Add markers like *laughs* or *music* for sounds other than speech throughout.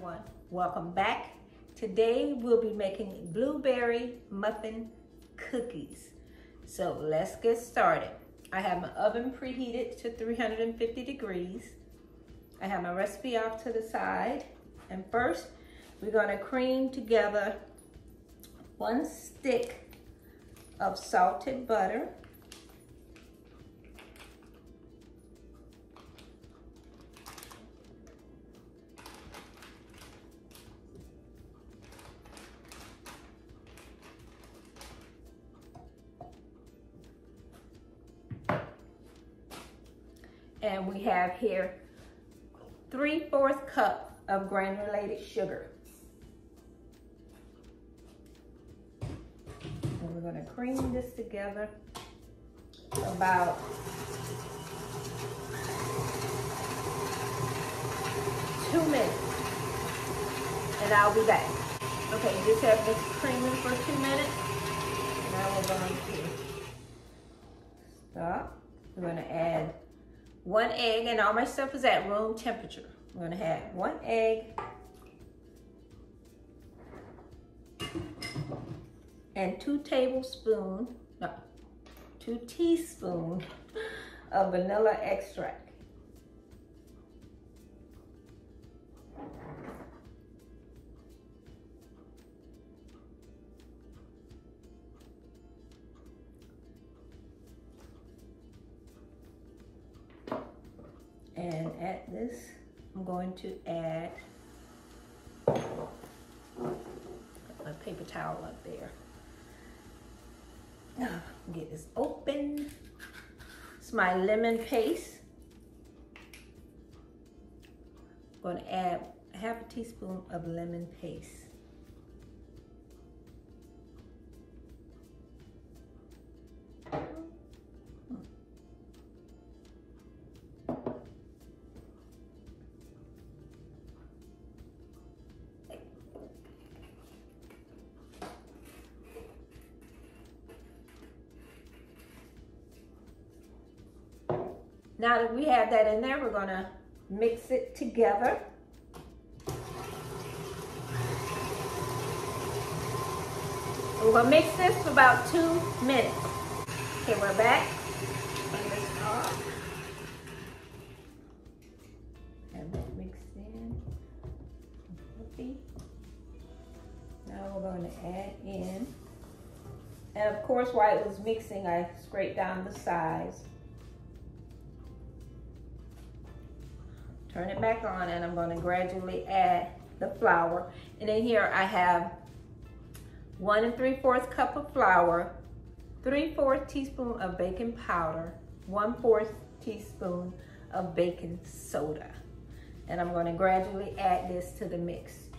everyone. Welcome back. Today we'll be making blueberry muffin cookies. So let's get started. I have my oven preheated to 350 degrees. I have my recipe off to the side. And first, we're gonna cream together one stick of salted butter. And we have here 3 4th cup of granulated sugar. And we're gonna cream this together about two minutes. And I'll be back. Okay, just have this creaming for two minutes. Now we're going to stop. We're gonna add one egg, and all my stuff is at room temperature. I'm gonna have one egg and two tablespoons, no, two teaspoons of vanilla extract. And at this, I'm going to add a paper towel up there. *sighs* Get this open. It's my lemon paste. I'm going to add half a teaspoon of lemon paste. Now that we have that in there, we're gonna mix it together. We're gonna mix this for about two minutes. Okay, we're back. Have that mixed in. Now we're to add in. And of course, while it was mixing, I scraped down the sides. Turn it back on and I'm gonna gradually add the flour. And in here I have one and three fourths cup of flour, three fourth teaspoon of baking powder, one fourth teaspoon of baking soda. And I'm gonna gradually add this to the mix.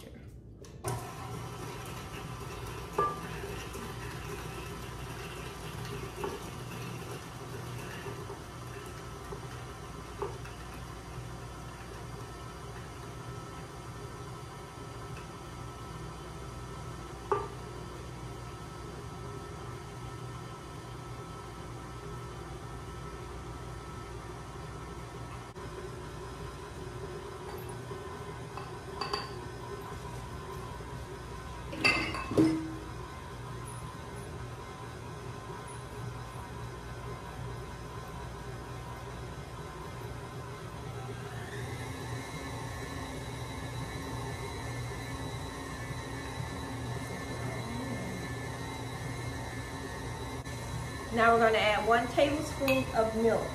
Now we're going to add one tablespoon of milk.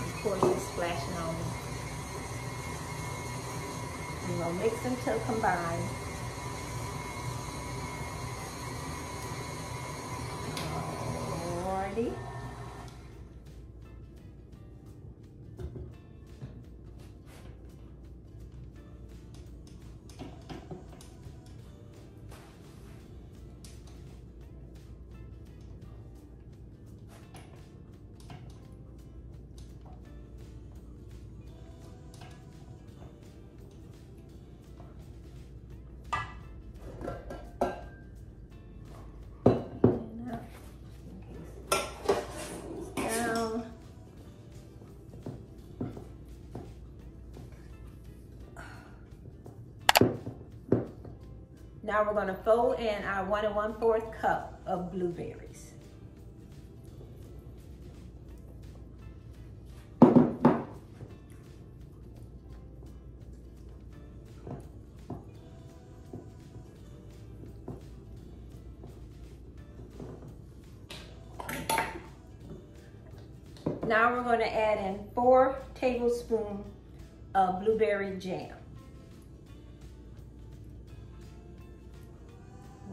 Of course, it's splashing on me. I'm going to mix until combined. Alrighty. Now we're gonna fold in our one and one fourth cup of blueberries. Now we're going to add in four tablespoons of blueberry jam.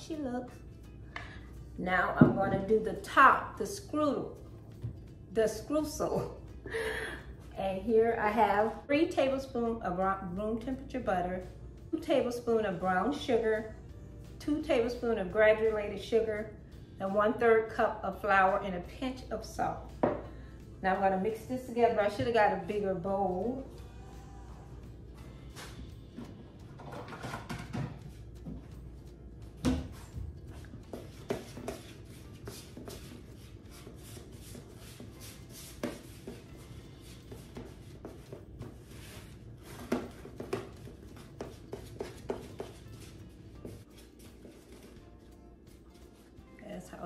She looks. Now I'm going to do the top, the screw, the streusel. *laughs* And here I have three tablespoons of room temperature butter, two tablespoons of brown sugar, two tablespoons of granulated sugar, and one third cup of flour and a pinch of salt. Now I'm gonna mix this together. I should have got a bigger bowl.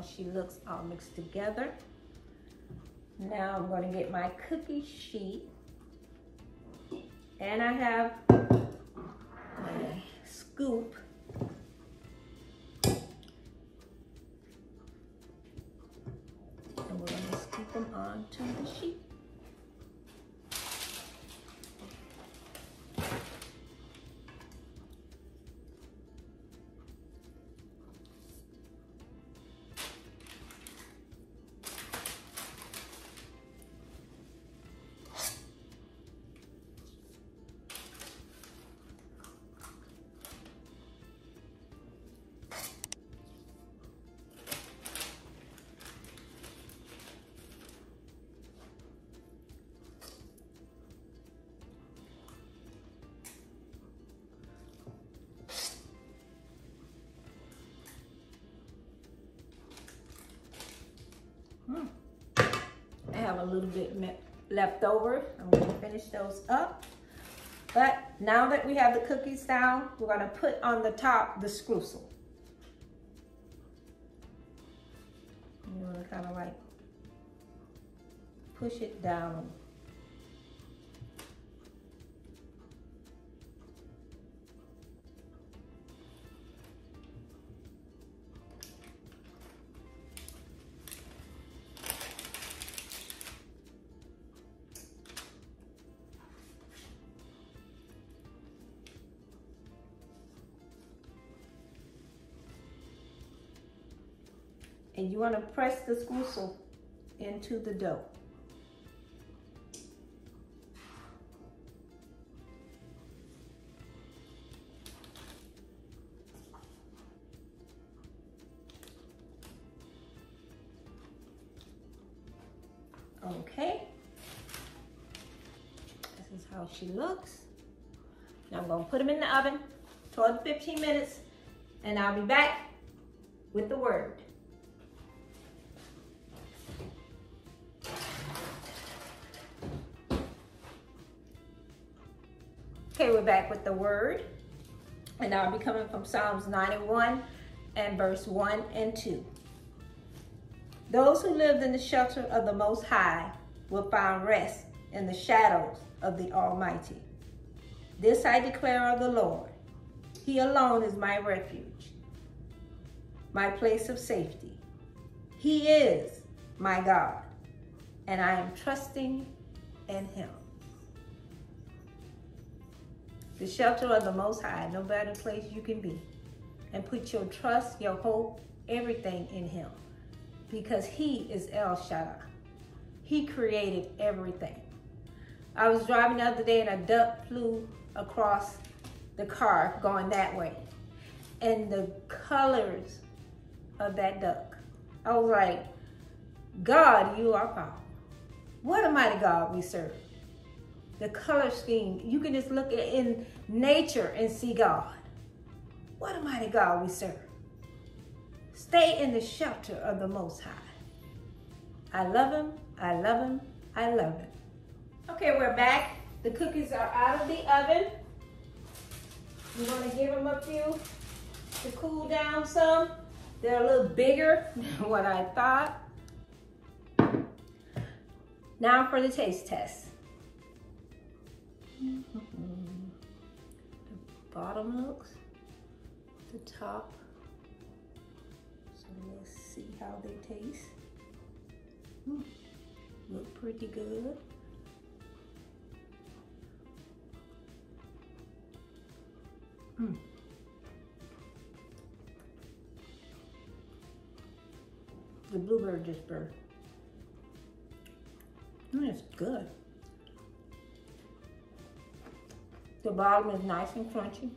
She looks all mixed together. Now I'm going to get my cookie sheet. And I have my scoop. And we're going to scoop them onto the sheet. A little bit left over. I'm gonna finish those up. But now that we have the cookies down, we're gonna put on the top the streusel. You wanna kind of like push it down and you want to press the streusel into the dough. Okay. This is how she looks. Now I'm to put them in the oven 12 to 15 minutes and I'll be back with the word. Okay, we're back with the word. And I'll be coming from Psalms 91 and verse 1 and 2. Those who lived in the shelter of the Most High will find rest in the shadows of the Almighty. This I declare of the Lord. He alone is my refuge, my place of safety. He is my God, and I am trusting in him. The shelter of the Most High, no better place you can be. And put your trust, your hope, everything in Him. Because He is El Shaddai. He created everything. I was driving the other day and a duck flew across the car going that way. And the colors of that duck. I was like, God, you are powerful. What a mighty God we serve. The color scheme, you can just look in nature and see God. What a mighty God we serve. Stay in the shelter of the Most High. I love him, I love him, I love him. Okay, we're back. The cookies are out of the oven. You want to give them a few to cool down some. They're a little bigger than *laughs* what I thought. Now for the taste test. The bottom looks, the top. So let's see how they taste. Mm, look pretty good. Mm. The blueberry just burned. Mm, it's good. The bottom is nice and crunchy.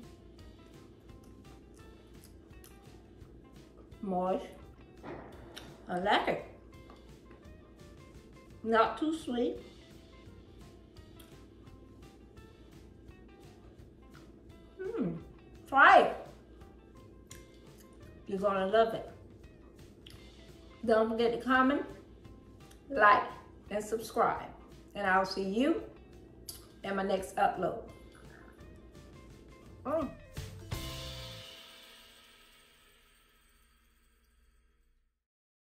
Moist. I like it. Not too sweet. Mmm. Try it. You're gonna love it. Don't forget to comment, like, and subscribe. And I'll see you in my next upload. Oh.